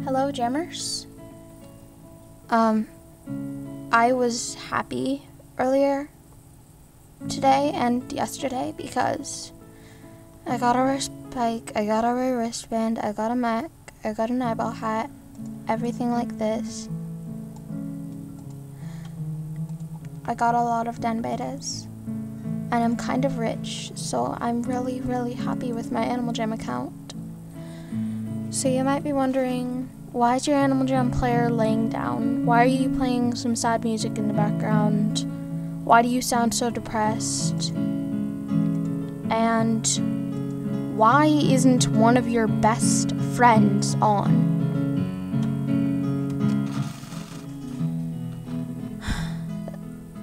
Hello, Jammers. Um, I was happy earlier today and yesterday because I got a wrist bike, I got a wristband, I got a Mac, I got an eyeball hat, everything like this. I got a lot of den betas. And I'm kind of rich, so I'm really, really happy with my Animal Jam account. So you might be wondering, why is your Animal Jam player laying down? Why are you playing some sad music in the background? Why do you sound so depressed? And why isn't one of your best friends on?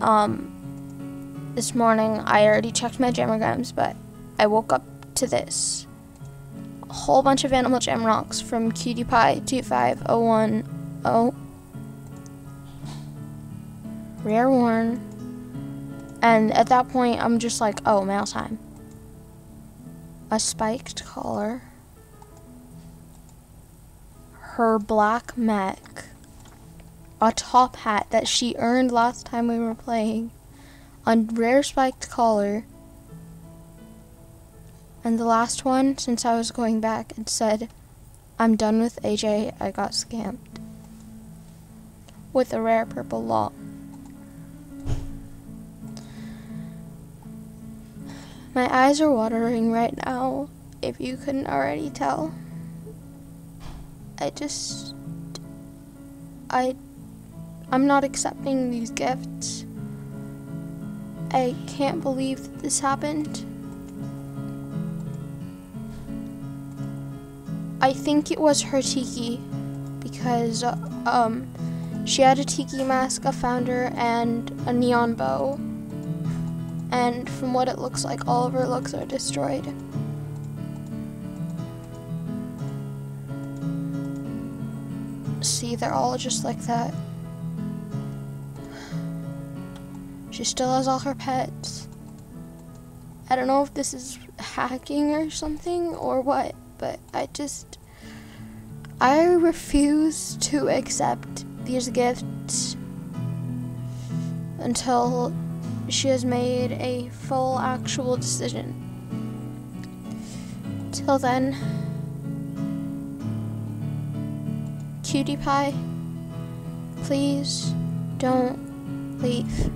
Um, this morning I already checked my Jam-a-Grams, but I woke up to this. Whole bunch of Animal Jam rocks from Cutie Pie 25010. Rare Worn. And at that point, I'm just like, oh, mail time. A spiked collar. Her black mech a top hat that she earned last time we were playing, a rare spiked collar, and the last one, since I was going back, it said, I'm done with AJ, I got scammed. With a rare purple law. My eyes are watering right now, if you couldn't already tell. I just. I I'm not accepting these gifts. I can't believe that this happened. I think it was her tiki because um, she had a tiki mask, a founder, and a neon bow. And from what it looks like, all of her looks are destroyed. See, they're all just like that. She still has all her pets. I don't know if this is hacking or something or what, but I just. I refuse to accept these gifts until she has made a full actual decision. Till then, Cutie Pie, please don't leave.